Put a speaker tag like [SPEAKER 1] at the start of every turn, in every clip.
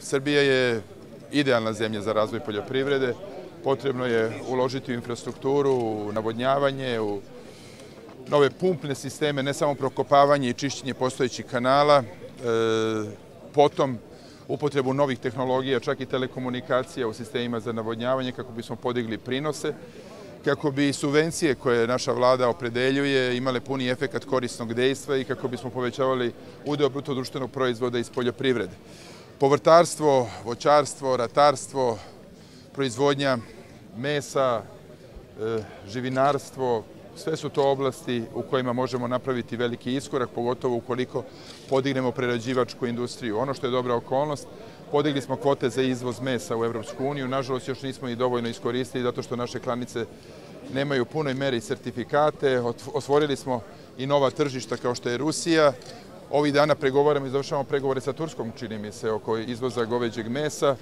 [SPEAKER 1] Srbija je idealna zemlja za razvoj poljoprivrede. Potrebno je uložiti u infrastrukturu, u navodnjavanje, u nove pumpne sisteme, ne samo prokopavanje i čišćenje postojećih kanala, e, potom upotrebu novih tehnologija, čak i telekomunikacija u sistemima za navodnjavanje kako bismo podigli prinose, kako bi subvencije koje naša vlada opredeljuje imale puni efekat korisnog dejstva i kako bismo povećavali udeo bruto društvenog proizvoda iz poljoprivrede. Povrtarstvo, voćarstvo, ratarstvo, proizvodnja mesa, e, živinarstvo, sve su to oblasti u kojima možemo napraviti veliki iskorak, pogotovo ukoliko podignemo prerađivačku industriju. Ono što je dobra okolnost, podigli smo kvote za izvoz mesa u Evropsku uniju, nažalost još nismo i dovoljno iskoristili zato što naše klanice nemaju punoj meri sertifikate, osvorili smo i nova tržišta kao što je Rusija, Ovih dana pregovaramo i završavamo pregovore sa Turskom, čini mi se, oko izvoza goveđeg mesa.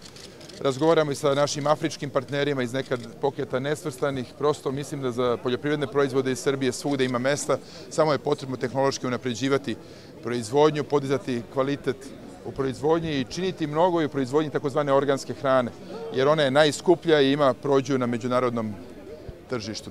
[SPEAKER 1] Razgovaramo i sa našim afričkim partnerima iz nekad poketa nesvrstanih. Prosto mislim da za poljoprivredne proizvode iz Srbije svugde ima mesta, samo je potrebno tehnološki unapređivati proizvodnju, podizati kvalitet u proizvodnji i činiti mnogo i u proizvodnji takozvane organske hrane, jer ona je najskuplja i ima prođu na međunarodnom tržištu.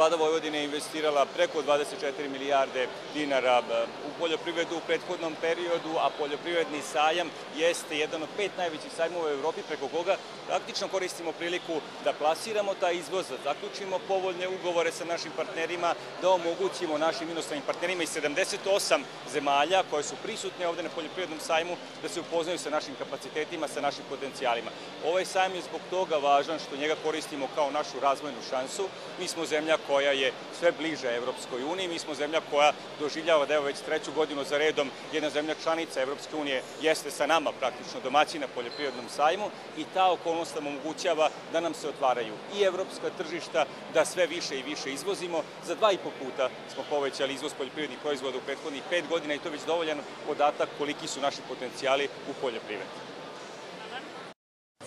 [SPEAKER 2] Vlada Vojvodine je investirala preko 24 milijarde dinara u poljoprivredu u prethodnom periodu, a poljoprivredni sajam jeste jedan od pet najvećih sajmova u Evropi preko koga praktično koristimo priliku da plasiramo taj izvoz, da zaključimo povoljne ugovore sa našim partnerima, da omogućimo našim inostranim partnerima iz 78 zemalja koje su prisutne ovde na poljoprivrednom sajmu da se upoznaju sa našim kapacitetima, sa našim potencijalima. Ovaj sajam je zbog toga važan što njega koristimo kao našu razvojnu šansu. Mi smo zemlja koja je sve bliža Evropskoj uniji. Mi smo zemlja koja doživljava da evo već treću godinu za redom jedna zemlja članica Evropske unije jeste sa nama praktično domaći na poljoprivrednom sajmu i ta okolnost nam omogućava da nam se otvaraju i evropska tržišta, da sve više i više izvozimo. Za dva i po puta smo povećali izvoz poljoprivrednih proizvoda u prethodnih pet godina i to je već dovoljan podatak koliki su naši potencijali u poljoprivredi.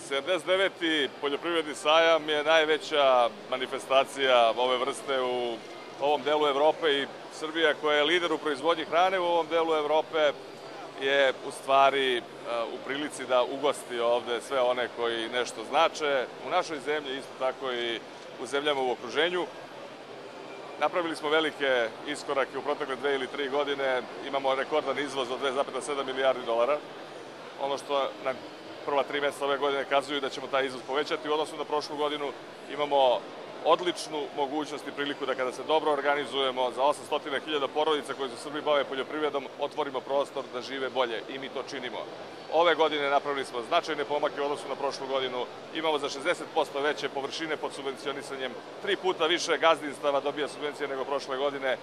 [SPEAKER 3] 79. poljoprivredni sajam je najveća manifestacija ove vrste u ovom delu Evrope i Srbija koja je lider u proizvodnji hrane u ovom delu Evrope je u stvari u prilici da ugosti ovde sve one koji nešto znače u našoj zemlji, isto tako i u zemljama u okruženju. Napravili smo velike iskorake u protekle dve ili tri godine. Imamo rekordan izvoz od 2,7 milijardi dolara. Ono što nam prva tri meseca ove godine kazuju da ćemo taj izvoz povećati u odnosu na prošlu godinu. Imamo odličnu mogućnost i priliku da kada se dobro organizujemo za 800.000 porodica koji se u Srbiji bave poljoprivredom, otvorimo prostor da žive bolje i mi to činimo. Ove godine napravili smo značajne pomake u odnosu na prošlu godinu. Imamo za 60% veće površine pod subvencionisanjem. Tri puta više gazdinstava dobija subvencije nego prošle godine.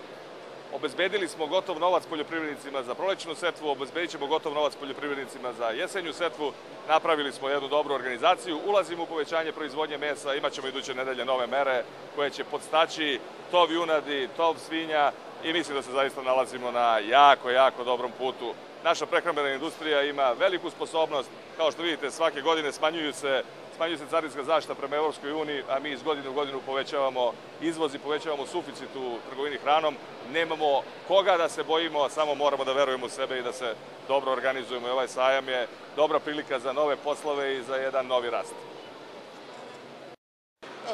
[SPEAKER 3] Obezbedili smo gotov novac poljoprivrednicima za prolećnu setvu, obezbedit ćemo gotov novac poljoprivrednicima za jesenju setvu, napravili smo jednu dobru organizaciju, ulazimo u povećanje proizvodnje mesa, imat ćemo iduće nedelje nove mere koje će podstaći tov junadi, tov svinja i mislim da se zaista nalazimo na jako, jako dobrom putu. Naša prehrambena industrija ima veliku sposobnost, kao što vidite svake godine smanjuju se smanjuje se carinska zaštita prema Evropskoj uniji, a mi iz godine u godinu povećavamo izvoz i povećavamo suficit u trgovini hranom. Nemamo koga da se bojimo, samo moramo da verujemo u sebe i da se dobro organizujemo. I ovaj sajam je dobra prilika za nove poslove i za jedan novi rast.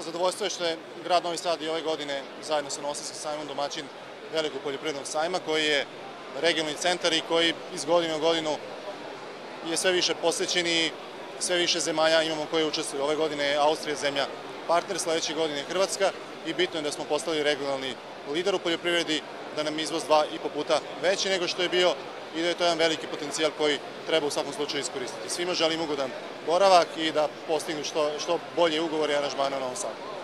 [SPEAKER 4] Zadovoljstvo je što je grad Novi Sad i ove godine zajedno sa Novosadskim sajmom domaćin velikog poljoprivrednog sajma koji je regionalni centar i koji iz godine u godinu je sve više posvećen i sve više zemalja imamo koje učestvuju. Ove godine je Austrija zemlja partner, sledeće godine je Hrvatska i bitno je da smo postali regionalni lider u poljoprivredi, da nam izvoz dva i po puta veći nego što je bio i da je to jedan veliki potencijal koji treba u svakom slučaju iskoristiti. Svima želim ugodan boravak i da postignu što, što bolje ugovore i aranžmane na Novom Sadu.